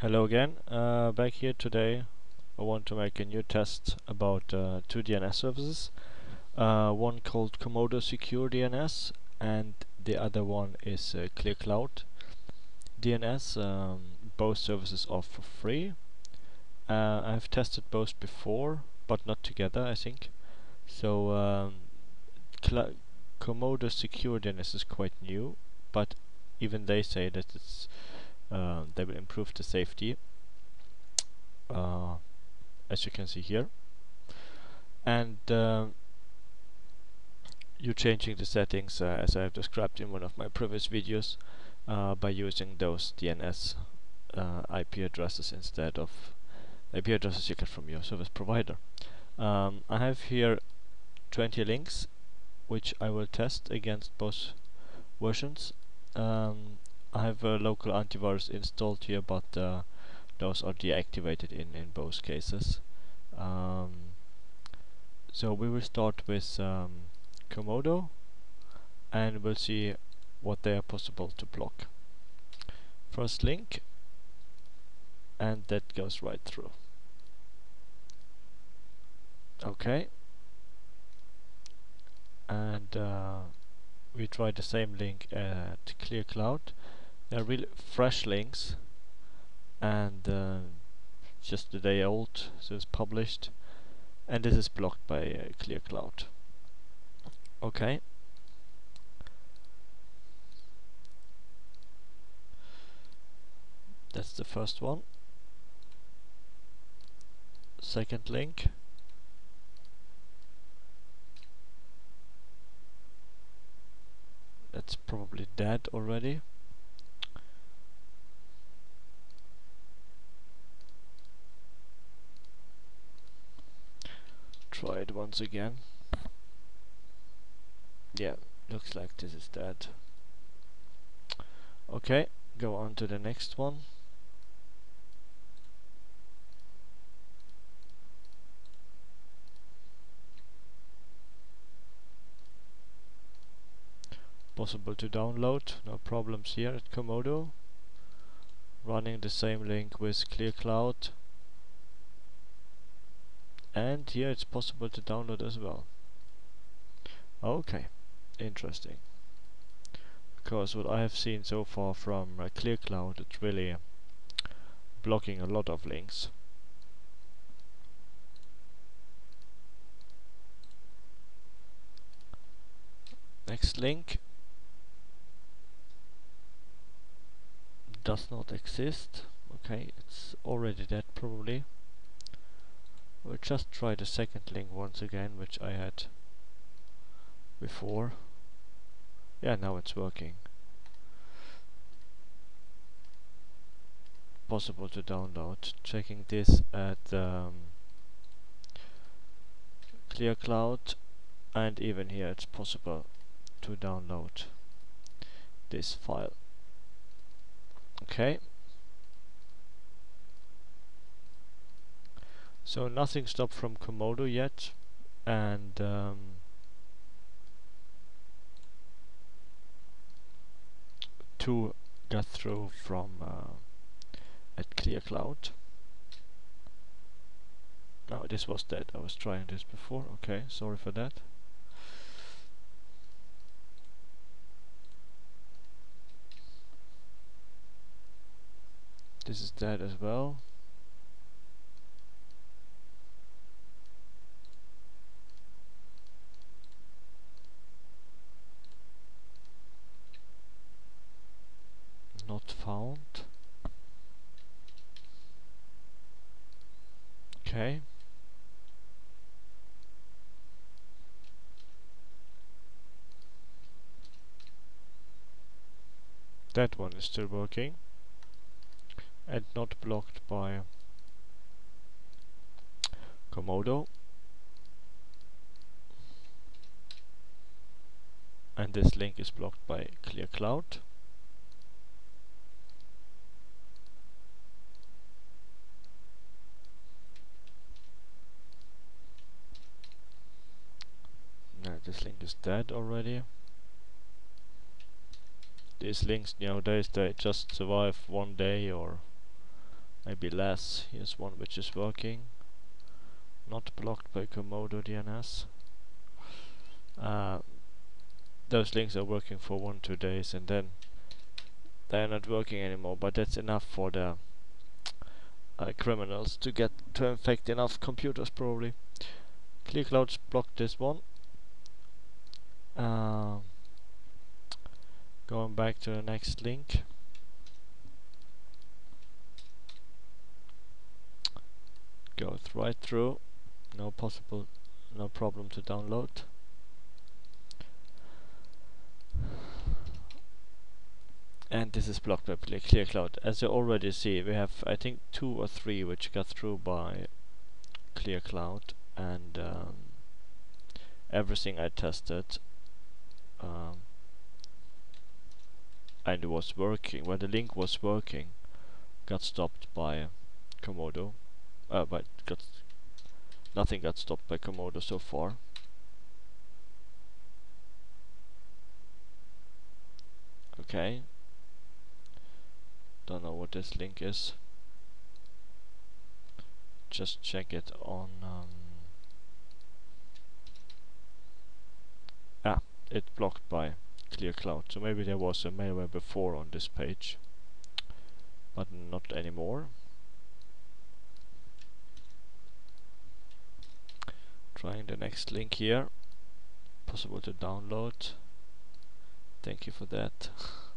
Hello again, uh, back here today I want to make a new test about uh, two DNS services. Uh, one called Comodo Secure DNS and the other one is uh, Clear Cloud DNS um, both services are for free. Uh, I've tested both before but not together I think. So um, Comodo Secure DNS is quite new but even they say that it's uh, they will improve the safety uh, as you can see here and uh, you're changing the settings uh, as I have described in one of my previous videos uh, by using those DNS uh, IP addresses instead of IP addresses you get from your service provider. Um, I have here 20 links which I will test against both versions. Um, I have a local antivirus installed here but uh, those are deactivated in, in both cases. Um, so we will start with um, Comodo and we'll see what they are possible to block. First link and that goes right through. Okay and uh, we try the same link at Clear Cloud. They're really fresh links and uh, just a day old, so it's published, and this is blocked by uh, Clear Cloud. Okay. That's the first one. Second link. That's probably dead already. Try it once again. Yeah, looks like this is dead. Okay, go on to the next one. Possible to download, no problems here at Comodo. Running the same link with Clear Cloud. And here it's possible to download as well. Okay interesting. Because what I have seen so far from uh, ClearCloud it's really blocking a lot of links. Next link. Does not exist. Okay it's already dead probably we'll just try the second link once again which I had before. Yeah, now it's working. Possible to download. Checking this at um, Clear Cloud and even here it's possible to download this file. Okay. So nothing stopped from Comodo yet and um, to get through from uh, at Clear Cloud. No, this was dead. I was trying this before. Okay, sorry for that. This is dead as well. not found. Okay. That one is still working and not blocked by Comodo. And this link is blocked by Clear Cloud. This link is dead already. These links nowadays they just survive one day or maybe less. Here's one which is working, not blocked by Comodo DNS. Uh, those links are working for one two days and then they're not working anymore. But that's enough for the uh, criminals to get to infect enough computers probably. ClearClouds blocked this one. Uh, going back to the next link. goes right through. No possible, no problem to download. and this is blocked by ClearCloud. As you already see, we have I think two or three which got through by ClearCloud, and um, everything I tested um, and it was working. when the link was working, got stopped by Comodo. Uh, but got nothing got stopped by Comodo so far. Okay, don't know what this link is. Just check it on. Um, it's blocked by clear cloud So maybe there was a malware before on this page, but not anymore. Trying the next link here. Possible to download. Thank you for that.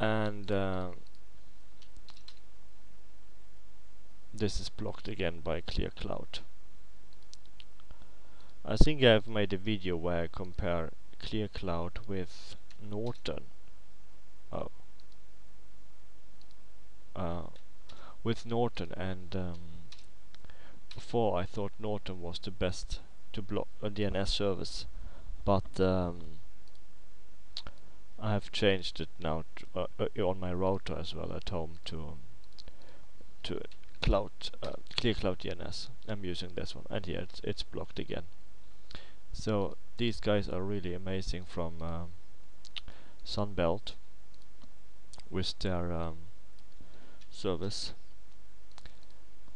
and uh, this is blocked again by ClearCloud. I think I've made a video where I compare ClearCloud with Norton. Oh. Uh, with Norton and um, before I thought Norton was the best to block a DNS service but um, I have changed it now uh, uh, on my router as well at home to to cloud uh, clear cloud DNS. I'm using this one, and here it's, it's blocked again. So these guys are really amazing from uh, Sunbelt with their um, service,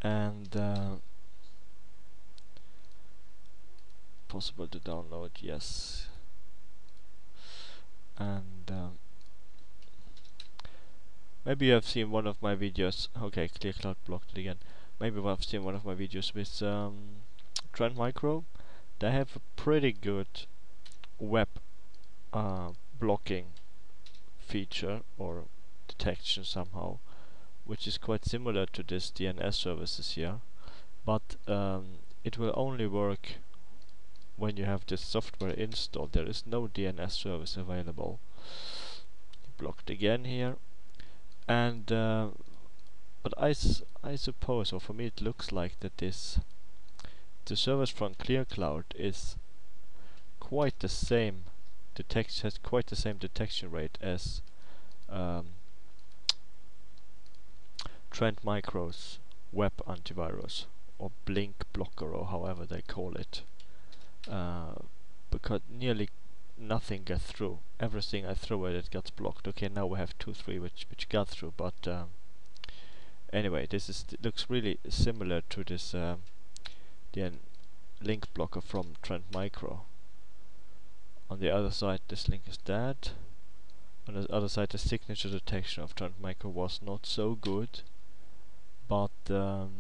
and uh, possible to download. Yes, and um, maybe you have seen one of my videos. Okay ClearCloud blocked it again. Maybe you have seen one of my videos with um, Trend Micro they have a pretty good web uh, blocking feature or detection somehow which is quite similar to this DNS services here. But um, it will only work when you have this software installed. There is no DNS service available. Blocked again here. And uh, but I, I suppose or for me it looks like that this the service from ClearCloud is quite the same detection has quite the same detection rate as um, Trend Micro's web antivirus or blink blocker or however they call it uh, because nearly nothing gets through. Everything I throw at it gets blocked. Okay, now we have two, three which which got through, but um, anyway, this is looks really similar to this um, the link blocker from Trend Micro. On the other side, this link is dead. On the other side, the signature detection of Trend Micro was not so good, but um,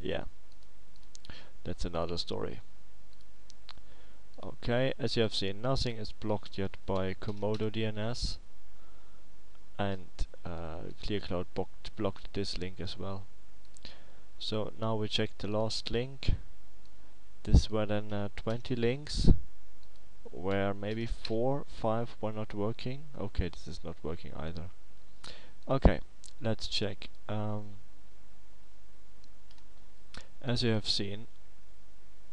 yeah, that's another story. Okay, as you have seen, nothing is blocked yet by Comodo DNS and uh, ClearCloud blocked, blocked this link as well. So now we check the last link. This were then uh, 20 links where maybe 4, 5 were not working. Okay, this is not working either. Okay, let's check. Um, as you have seen,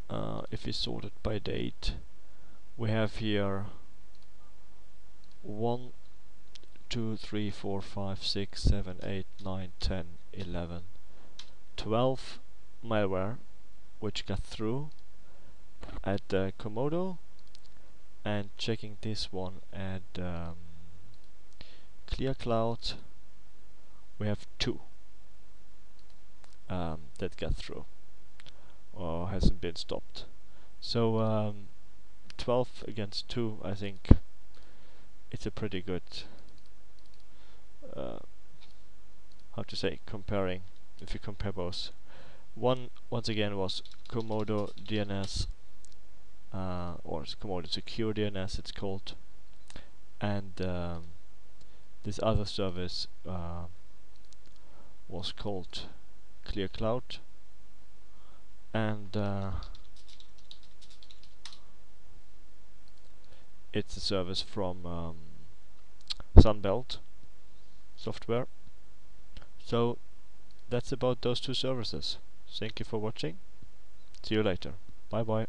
uh, if we sort it by date we have here 1 2 3 4 5 6 7 8 9 10 11 12 malware which got through at uh, Comodo and checking this one at um, ClearCloud we have two um, that got through or hasn't been stopped. So um, 12 against 2, I think it's a pretty good, uh, how to say, comparing, if you compare both. One, once again, was Comodo DNS, uh, or Comodo Secure DNS it's called, and um, this other service uh, was called Clear Cloud. And uh, it's a service from um, Sunbelt software. So that's about those two services. Thank you for watching. See you later. Bye bye